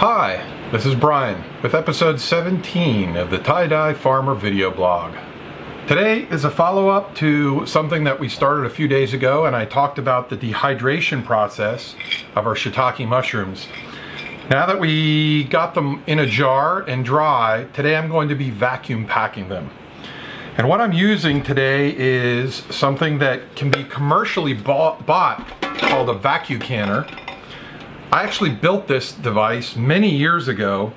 Hi, this is Brian with episode 17 of the Tie Dye Farmer video blog. Today is a follow-up to something that we started a few days ago and I talked about the dehydration process of our shiitake mushrooms. Now that we got them in a jar and dry, today I'm going to be vacuum packing them. And what I'm using today is something that can be commercially bought, bought called a vacuum canner. I actually built this device many years ago.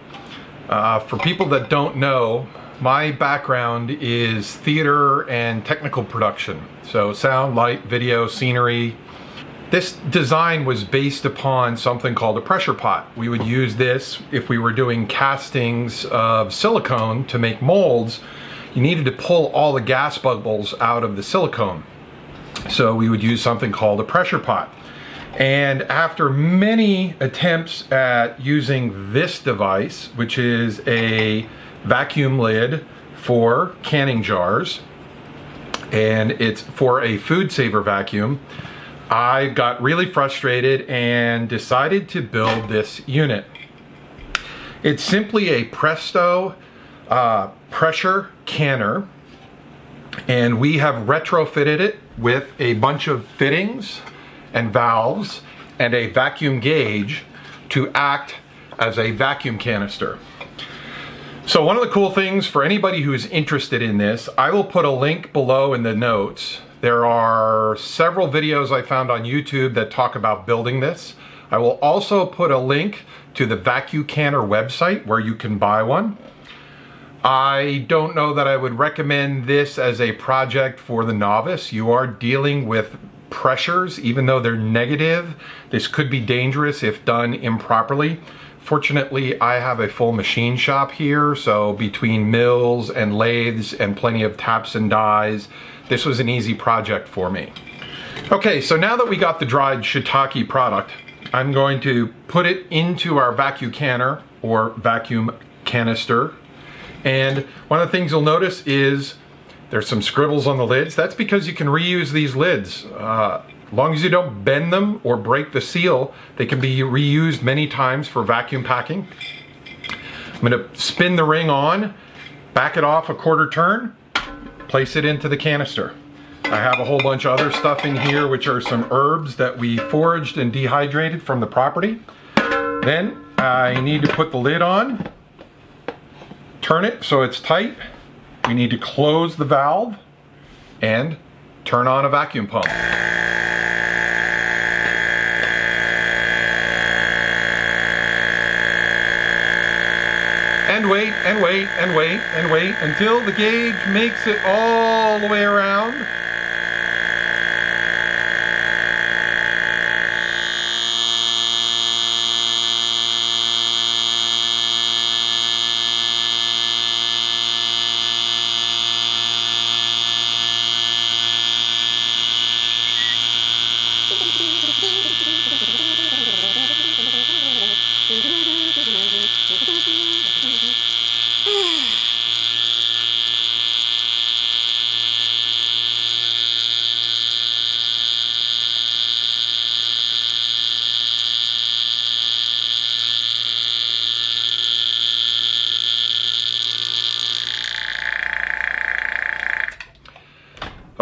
Uh, for people that don't know, my background is theater and technical production. So sound, light, video, scenery. This design was based upon something called a pressure pot. We would use this if we were doing castings of silicone to make molds. You needed to pull all the gas bubbles out of the silicone. So we would use something called a pressure pot. And after many attempts at using this device, which is a vacuum lid for canning jars, and it's for a food saver vacuum, I got really frustrated and decided to build this unit. It's simply a Presto uh, pressure canner, and we have retrofitted it with a bunch of fittings and valves and a vacuum gauge to act as a vacuum canister. So one of the cool things for anybody who's interested in this, I will put a link below in the notes. There are several videos I found on YouTube that talk about building this. I will also put a link to the Vacuum Canner website where you can buy one. I don't know that I would recommend this as a project for the novice. You are dealing with pressures, even though they're negative. This could be dangerous if done improperly. Fortunately, I have a full machine shop here, so between mills and lathes and plenty of taps and dies, this was an easy project for me. Okay, so now that we got the dried shiitake product, I'm going to put it into our vacuum canner or vacuum canister. And one of the things you'll notice is there's some scribbles on the lids. That's because you can reuse these lids. Uh, long as you don't bend them or break the seal, they can be reused many times for vacuum packing. I'm gonna spin the ring on, back it off a quarter turn, place it into the canister. I have a whole bunch of other stuff in here, which are some herbs that we foraged and dehydrated from the property. Then I need to put the lid on, turn it so it's tight, we need to close the valve and turn on a vacuum pump. And wait, and wait, and wait, and wait until the gauge makes it all the way around.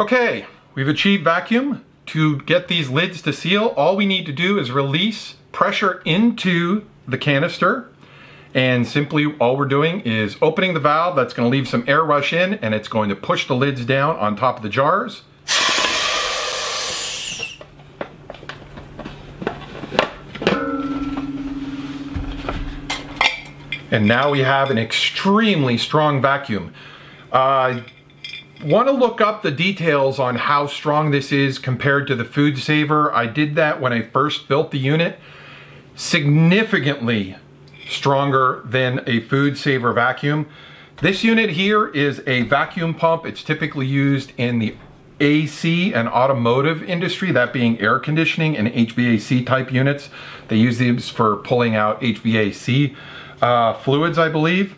Okay, we've achieved vacuum. To get these lids to seal, all we need to do is release pressure into the canister and simply all we're doing is opening the valve that's going to leave some air rush in and it's going to push the lids down on top of the jars. And now we have an extremely strong vacuum. Uh, want to look up the details on how strong this is compared to the Food Saver. I did that when I first built the unit. Significantly stronger than a Food Saver vacuum. This unit here is a vacuum pump. It's typically used in the AC and automotive industry, that being air conditioning and HVAC type units. They use these for pulling out HVAC uh, fluids, I believe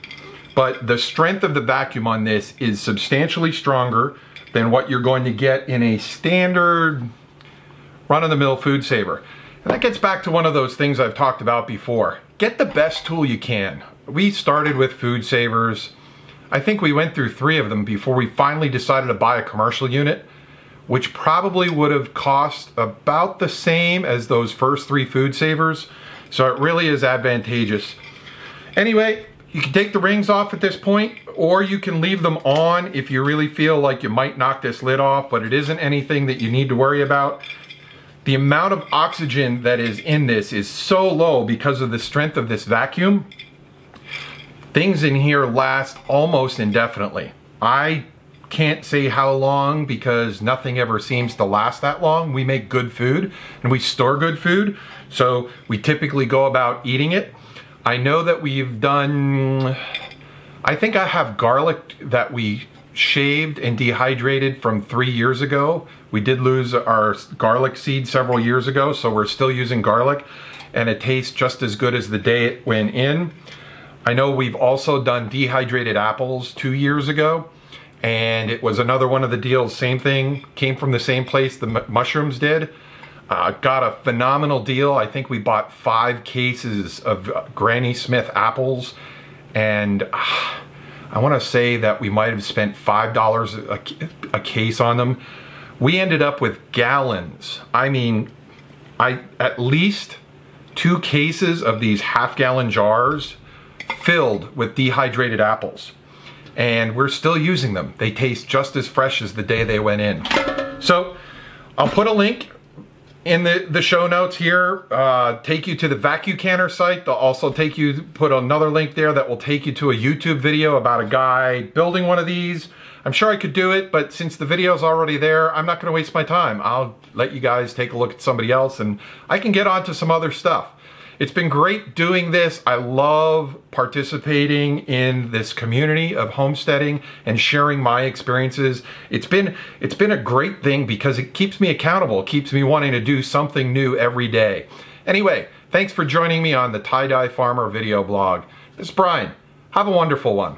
but the strength of the vacuum on this is substantially stronger than what you're going to get in a standard run-of-the-mill food saver. And that gets back to one of those things I've talked about before. get the best tool you can. We started with Food Savers. I think we went through three of them before we finally decided to buy a commercial unit, which probably would have cost about the same as those first three Food Savers. So it really is advantageous. Anyway, you can take the rings off at this point, or you can leave them on if you really feel like you might knock this lid off, but it isn't anything that you need to worry about. The amount of oxygen that is in this is so low because of the strength of this vacuum. Things in here last almost indefinitely. I can't say how long because nothing ever seems to last that long. We make good food and we store good food, so we typically go about eating it. I know that we've done, I think I have garlic that we shaved and dehydrated from three years ago. We did lose our garlic seed several years ago, so we're still using garlic and it tastes just as good as the day it went in. I know we've also done dehydrated apples two years ago and it was another one of the deals, same thing, came from the same place the mushrooms did. Uh, got a phenomenal deal. I think we bought five cases of Granny Smith apples, and uh, I want to say that we might have spent five dollars a, a case on them. We ended up with gallons. I mean, I at least two cases of these half-gallon jars filled with dehydrated apples, and we're still using them. They taste just as fresh as the day they went in. So. I'll put a link in the, the show notes here, uh, take you to the vacuum canner site. They'll also take you, put another link there that will take you to a YouTube video about a guy building one of these. I'm sure I could do it, but since the video is already there, I'm not gonna waste my time. I'll let you guys take a look at somebody else and I can get on to some other stuff. It's been great doing this. I love participating in this community of homesteading and sharing my experiences. It's been it's been a great thing because it keeps me accountable. It keeps me wanting to do something new every day. Anyway, thanks for joining me on the Tie Dye Farmer video blog. This is Brian. Have a wonderful one.